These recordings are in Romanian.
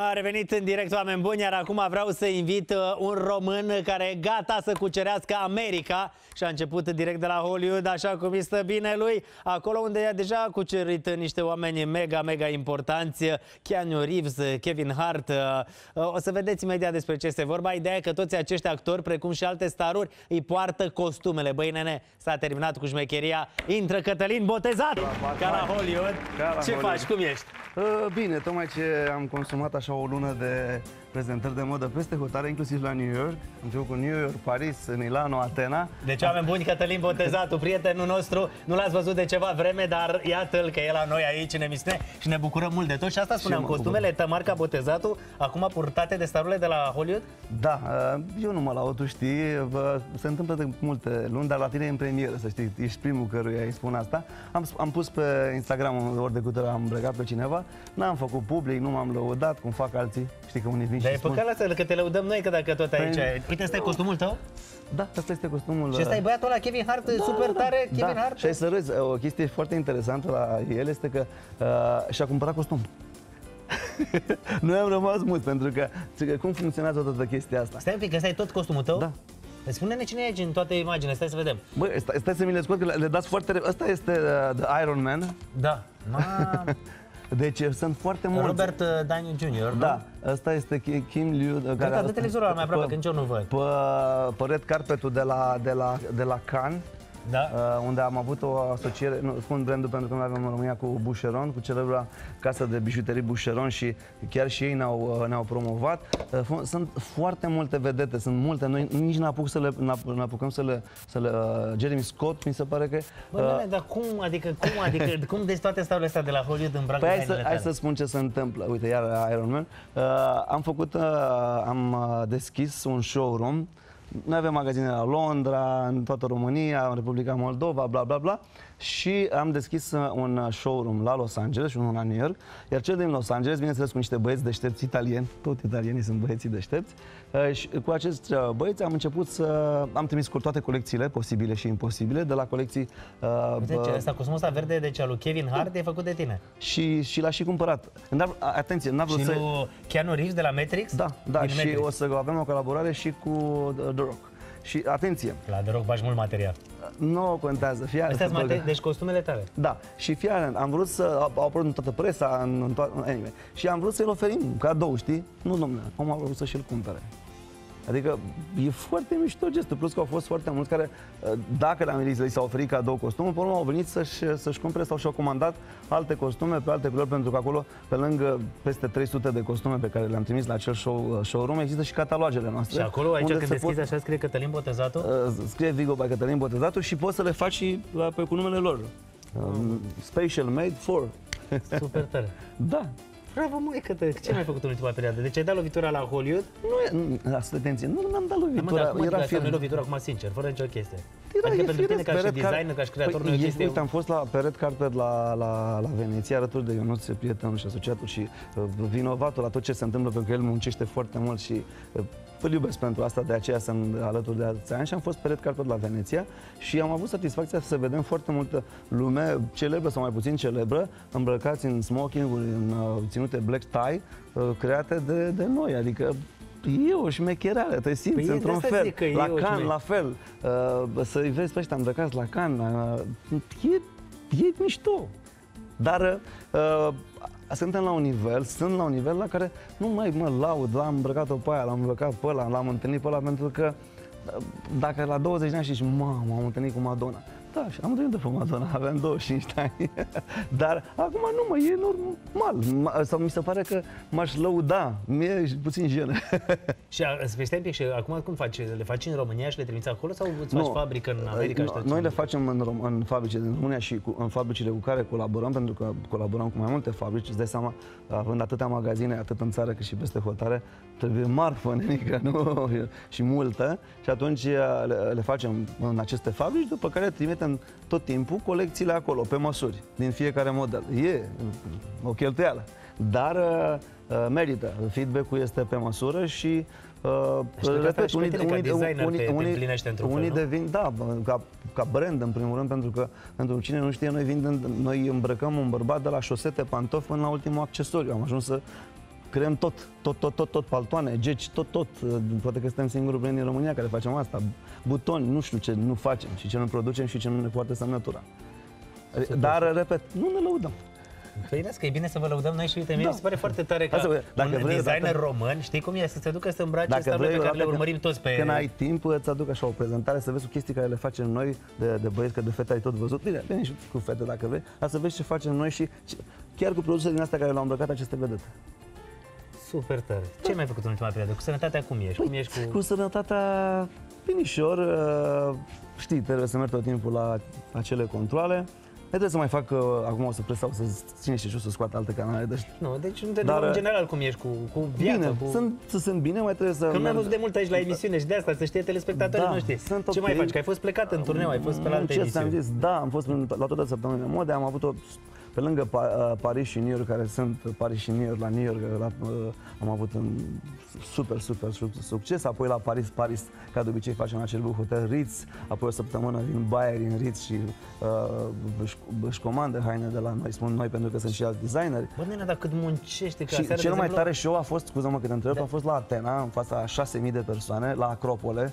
A revenit în direct, oameni buni, iar acum vreau să invit uh, un român care e gata să cucerească America și a început direct de la Hollywood, așa cum îi stă bine lui, acolo unde a deja cucerit niște oameni mega, mega importanți, Keanu Reeves, Kevin Hart. Uh, uh, o să vedeți imediat despre ce este vorba. Ideea e că toți acești actori, precum și alte staruri, îi poartă costumele. Băi, nene, s-a terminat cu șmecheria. Intră Cătălin Botezat, ca la Hollywood. Ca la Ce Hollywood. faci? Cum ești? Uh, Bine, tocmai ce am consumat așa o lună de prezentări de modă peste hotare, inclusiv la New York. Am început cu New York, Paris, Milano, Atena. Deci, oameni buni, Cătălin Botezatul, prietenul nostru, nu l-ați văzut de ceva vreme, dar iată-l că e la noi aici în emisiune și ne bucurăm mult de tot. Și asta spuneam, mă costumele Tămarca Botezatul, acum purtate de starurile de la Hollywood? Da, uh, eu nu mă laud, tu știi, vă- se întâmplă de multe luni, dar la tine e în premieră, să știi, ești primul căruia îi spun asta. Am, am pus pe Instagram ori de câte ori am îmbrăcat pe cineva, n-am făcut public, nu m-am lăudat, cum fac alții, știi că unii vin Dar și e spun. păcat lasă că te lăudăm noi, că dacă tot aici... Păi- ai- Uite, ăsta e costumul tău? Da, asta este costumul. Și ăsta e băiatul ăla, Kevin Hart, super tare, Kevin da. Hart. Și ai să râzi, o chestie foarte interesantă la el este că uh, și-a cumpărat costum. Noi am rămas mulți pentru că, că cum funcționează toată chestia asta. Stai un pic, ăsta e tot costumul tău? Da. Păi Spune-ne cine e aici în toate imaginile, stai să vedem. Băi, stai, stai să mi le scot că le, le dați foarte repede. Ăsta este uh, The Iron Man. Da. Ma, Deci uh, sunt foarte mulți. Robert uh, Downey Jr., nu? Da, ăsta este Ki- Kim Liu. uh, Cred că dă televizorul ăla mai aproape, că nici eu nu văd. Pe, pe red carpetul de la, de la, de la Cannes. Da. Uh, unde am avut o asociere, nu, spun brandul pentru că noi avem în România cu Boucheron, cu celebra casă de bijuterii Boucheron și chiar și ei ne-au, uh, ne-au promovat. Uh, fu- Sunt foarte multe vedete, sunt multe, noi nici nu apuc să le, n apucăm să le, să le uh, Jeremy Scott, mi se pare că Bă, uh, dar cum, adică, cum, adică, cum deci toate starurile astea de la Hollywood îmbracă Păi hai să, hainele hai tale? să spun ce se întâmplă. Uite, iar Iron Man. Uh, am făcut, uh, am uh, deschis un showroom. Noi avem magazine la Londra, în toată România, în Republica Moldova, bla bla bla. Și am deschis uh, un uh, showroom la Los Angeles și unul la New York. Iar cel din Los Angeles, bineînțeles, cu niște băieți deștepți italieni, tot italienii sunt băieții deștepți. Uh, și cu acești uh, băieți am început să... Am trimis cu toate colecțiile posibile și imposibile, de la colecții uh, Uite, bă- ce ăsta, costumul ăsta verde, deci al lui Kevin Hart, e făcut de tine. și, și l-a și cumpărat. N-a, atenție, n-a vrut Și să... nu Keanu Reeves de la Matrix? Da, da, Din și Matrix. o să avem o colaborare și cu uh, The Rock. Și atenție, La The Rock bagi mult material. nu contează, fie Astea sunt atent. mate- deci costumele tale. Da, și fii atent, am vrut să, au au apărut în toată presa, în, în toată, anyway, și am vrut să-l oferim cadou, știi? Nu, domnule, omul a vrut să și-l cumpere. Adică e foarte mișto gestul, plus că au fost foarte mulți care, uh, dacă le-am zis, li s-a oferit cadou costumul, pe urmă au venit să-și, să-și cumpere sau și-au comandat alte costume pe alte culori, pentru că acolo, pe lângă peste 300 de costume pe care le-am trimis la acel show, uh, showroom, există și catalogele noastre. Și acolo, aici, unde când se deschizi pot- așa, scrie Cătălin Botezatul? Uh, scrie Vigo by Cătălin Botezatul și poți să le faci și uh, pe cu numele lor. Um, special made for. Super tare. Da. Bravo, măi, Cătălin, ce mai ai făcut în ultima perioadă? Deci ai dat lovitura la Hollywood? Nu, e- nu, asta, atenție, nu n-am dat Da, mă, lovitura, dar cum era adică asta nu e firm. lovitura acum, sincer, fără nicio chestie. Era, adică e pentru tine firesc, ca și pe red designer, car- ca și creator, păi, nu e o e- chestie... Uite, am fost la, pe red carpet la, la, la Veneția alături de Ionuț, prietenul și asociatul și uh, vinovatul la tot ce se întâmplă, pentru că el muncește foarte mult și uh, îl iubesc pentru asta, de aceea sunt alături de alți ani și am fost pe red carpet la Veneția și am avut satisfacția să vedem foarte multă lume, celebră sau mai puțin celebră, îmbrăcați în smoking-uri, în uh, ținute black tie, uh, create de, de noi, adică E o șmecherare, te simți Păi e de într-un asta fel. zic că e la o can, șmecherare. la fel. Uh, să-i vezi pe ăștia îmbrăcați la can, uh, e, e mișto. Dar uh, suntem la un nivel, sunt la un nivel la care nu mai mă laud, l-am îmbrăcat-o pe aia, l-am îmbrăcat pe ăla, l-am întâlnit pe ăla, pentru că uh, dacă la 20 de ani știi, mamă, am întâlnit cu Madonna. Da, și am întâlnit pe Madonna, aveam 25 de ani. Dar acum nu mă, e normal. Ma- Sau mi se pare că m-aș lăuda. Mie e puțin jenă. Și a- stai un pic, și acum cum faci? Le faci în România și le trimiți acolo sau îți faci Nu. fabrică în America? și No, tot noi ce- le facem în, Rom- în fabrice din România și cu, în fabricile cu care colaborăm, pentru că colaborăm cu mai multe fabrici, îți dai seama, având atâtea magazine, atât în țară cât și peste hotare, trebuie marfă, nenică, nu? și multă, și atunci le, le facem în aceste fabrici, după care trimitem tot timpul colecțiile acolo, pe măsuri, din fiecare model. E o cheltuială, dar uh, merită. Feedback-ul este pe măsură și Uh, Deci, cred că asta și pe tine ca designer te- te împlinește într-un unii fel, nu? devin, da, ca, ca brand în primul rând, pentru că pentru cine nu știe, noi, vindem, noi îmbrăcăm un bărbat de la șosete, pantofi până la ultimul accesoriu. Am ajuns să creăm tot, tot, tot, tot, tot, paltoane, geci, tot, tot. Uh, Poate că suntem singurul brand din România care facem asta. Butoni, nu știu ce nu facem și ce nu producem și ce nu ne poate semnătura. Dar, repet, nu ne lăudăm. Păi da, că e bine să vă lăudăm noi și uite, mie Da. mi se pare foarte tare că Asta, dacă un vreți, designer dacă- român, știi cum e, să se ducă să îmbrace Dacă starurile vreți, pe care le odată urmărim toți pe... Când ai timp, îți aduc așa o prezentare să vezi chestii care le facem noi de, de băieți, că de fete ai tot văzut. Bine, bine și cu fete dacă vrei, dar să vezi ce facem noi și ce- chiar cu produse din astea care le-au îmbrăcat aceste vedete. Super tare. Ce ai mai făcut în ultima perioadă? Cu sănătatea cum ești? cum ești cu... Cu sănătatea binișor, uh, știi, trebuie să merg tot timpul la acele controle. Ne trebuie să mai fac, uh, acum o să presau să ține și eu să scoat alte canale. Deci, Nu, deci nu te Dar, în general cum ești cu, cu viața, bine, cu... sunt, să sunt bine, mai trebuie să Că nu am merg- văzut de mult aici la emisiune și de asta, să știe telespectatorii Da, noștri. sunt Ce ok. mai faci? Că ai fost plecat în turneu, ai fost pe la alte Ce ți-am emisiuni. zis, da, am fost în- la toate săptămânile mode, am avut o pe lângă Pa- uh, Paris și New York, care sunt Paris și New York, la New York la, uh, am avut un super, super su- succes, apoi la Paris, Paris, ca de obicei facem la cel hotel Ritz, apoi o săptămână din Bayer, în Ritz și uh, își, își comandă haine de la noi, spun noi pentru că sunt și alți designeri. Bă, nene, dar cât muncește, că Și aseară, cel de mai exemplu, tare show a fost, scuză-mă că te întreb, a fost la Atena, în fața a 6.000 de persoane, la Acropole.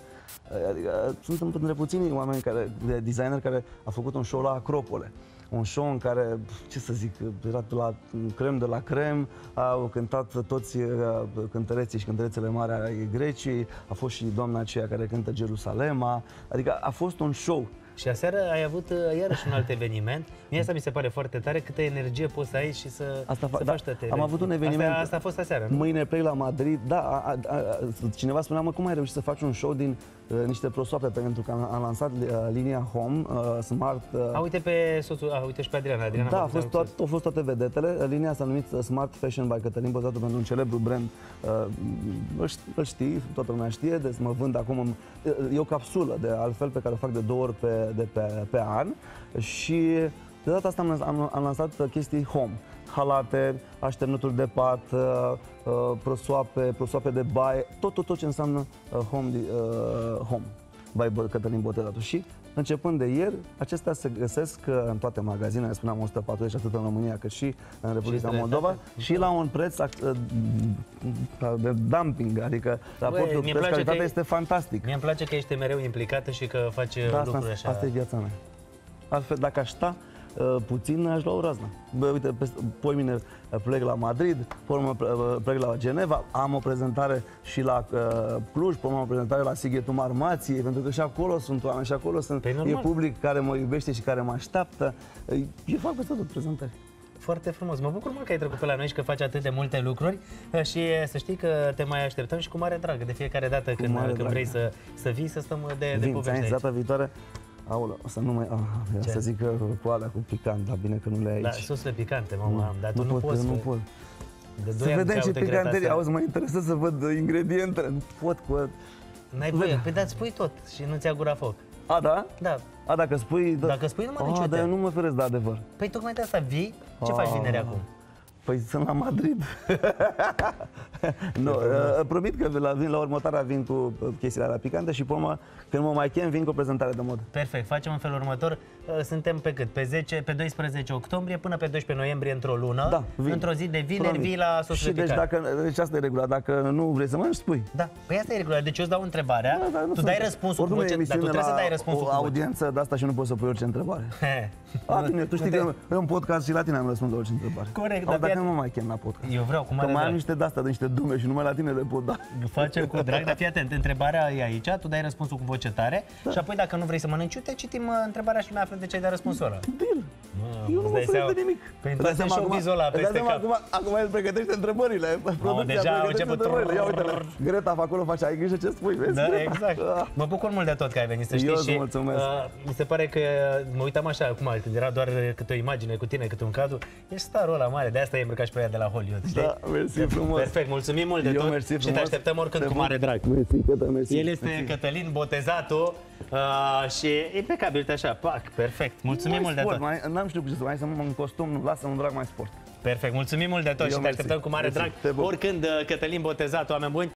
Adică, sunt între puținii oameni care, de designer care a făcut un show la Acropole. Un show în care, ce să zic, era de la crem de la crem, au cântat toți uh, cântăreții și cântărețele mari ai Grecii, a fost și doamna aceea care cântă Jerusalema, adică a fost un show. Și aseară ai avut uh, iarăși un alt eveniment. Mie asta mi se pare foarte tare, câtă energie poți să ai și să, Asta fa- să da, faci toate am avut un eveniment- Asta, asta a fost aseară, nu? Mâine plec la Madrid. Da, a, a, a, cineva spunea, mă, cum ai reușit să faci un show din uh, niște prosoape? Pentru că am, am lansat uh, linia Home, uh, Smart... Uh, A, uite pe soțul, a, uite și pe Adriana. Adriana da, m-a a pus fost, la toat, au fost toate vedetele. Linia s-a numit uh, Smart Fashion by Cătălin Băzatu pentru un celebru brand. Uh, îl, ș- îl știi, toată lumea știe, deci mă vând acum. în- E o capsulă, de altfel, pe care o fac de două ori pe, de pe, pe an. Și de data asta am, lans- am, am lansat uh, chestii home. Halate, așternuturi de pat, uh, uh, prosoape, prosoape de baie, tot, tot, tot ce înseamnă uh, home, uh, home by Bă- Cătălin Botezatu. Și începând de ieri, acestea se găsesc uh, în toate magazinele, spuneam 140 atât în România cât și în Republica străinătate. Moldova și la un preț ac- uh, de dumping, adică raportul mie îmi place preț-calitate că e- este fantastic. Mie îmi place că ești mereu implicată și că faci Da, lucruri asta, așa. asta e viața mea. Altfel, dacă aș sta uh, puțin, aș lua o raznă. Bă, uite, pe, poi mine uh, plec la Madrid, pe urmă ple- uh, plec la Geneva, am o prezentare și la uh, Cluj, pe urmă am o prezentare la Sighetul Marmației, pentru că și acolo sunt oameni, și acolo sunt, Păi e normal. public care mă iubește și care mă așteaptă. Uh, Eu fac peste tot prezentări. Foarte frumos. Mă bucur mult că ai trecut pe la noi și că faci atât de multe lucruri uh, și uh, să știi că te mai așteptăm și cu mare drag de fiecare dată când, mare când drag. vrei să, să vii să stăm de, de Vin, ți-am povești zis aici. data viitoare, Aoleu, o să nu mai... Ah, Ce? să zic că cu alea, cu picant, dar bine că nu le ai Da, aici. sosle picante, mă, am, dar tu nu, pot, poți. nu că pot. De Să doi ani vedem și caută Greta picanteria. să- Auzi, mă interesează să văd ingredientele. Nu pot cu... N-ai voie, păi da, spui tot și nu ți-a gura foc. A, da? Da, A, dacă spui... Da. Dacă spui, nu mănânci, A, uite. dar eu nu mă feresc de adevăr. păi tocmai de asta vii, ce faci Ah. vineri acum? Păi sunt la Madrid. nu, uh, promit că la, vin la următoarea vin cu uh, chestiile alea picante și pe urmă, când mă mai chem, vin cu o prezentare de modă. Perfect, facem în felul următor. Uh, Suntem pe cât? Pe 10, pe 12 octombrie până pe 12 noiembrie într-o lună. Da, vin. Într-o zi de vineri Promit. vii la sosul Și deci, dacă, deci asta e regula. Dacă nu vrei să mănânci, spui. Da, păi asta e regula. Deci eu îți dau întrebarea, Da, dar nu tu sunt- dai răspunsul cu Oricum e voce, dar tu emisiune trebuie să la dai răspunsul o cu voce. audiență de asta și nu poți să pui orice întrebare. He. A, bine, tu știi Nu te- că în podcast și la tine am răspuns la orice întrebare. Corect, Au, dar dacă fii nu mă mai chem la podcast. Eu vreau cu Că mare mai am drag. niște de-astea, de niște dume și numai la tine le pot da. Facem cu drag, dar fii atent, întrebarea e aici, tu dai răspunsul cu voce tare Da. și apoi dacă nu vrei să mănânci, uite, citim uh, întrebarea și mai află de ce ai dat răspunsul ăla. Deal. Eu nu îți mă dai feresc seama? de nimic. Păi Îți îți dai dai seama și acum- vizul ăla îți dai peste seama cap. Acum, acum el pregătește întrebările. Producția deja a pregătește început. întrebările. Ia uite Greta acolo face, ai grijă ce spui, vezi? Da, Greta? exact. Ah. Mă bucur mult de tot că ai venit, să știi. Eu îți și, mulțumesc. uh, mi se pare că mă uitam așa acum, când era doar câte o imagine cu tine, câte un cadru. Ești starul ăla mare, de asta e îmbrăcat și pe ea de la Hollywood, știi? Da, mersi frumos. Perfect, mulțumim mult de Eu tot mersi și te frumos. așteptăm oricând Te cu mult. mare drag. Mersi, Greta, mersi. El este Cătălin Botezatul uh, și e impecabil, uite așa, pac, perfect. Mulțumim Mai mult de sport, tot. Mai, n-am știut ce să mai să mă în costum, nu, lasă un drag mai sport. Perfect, mulțumim mult de tot Eu și te mersi. așteptăm cu mare Mersi. drag. Te bucur. Oricând uh, Cătălin Botezatul, oameni buni,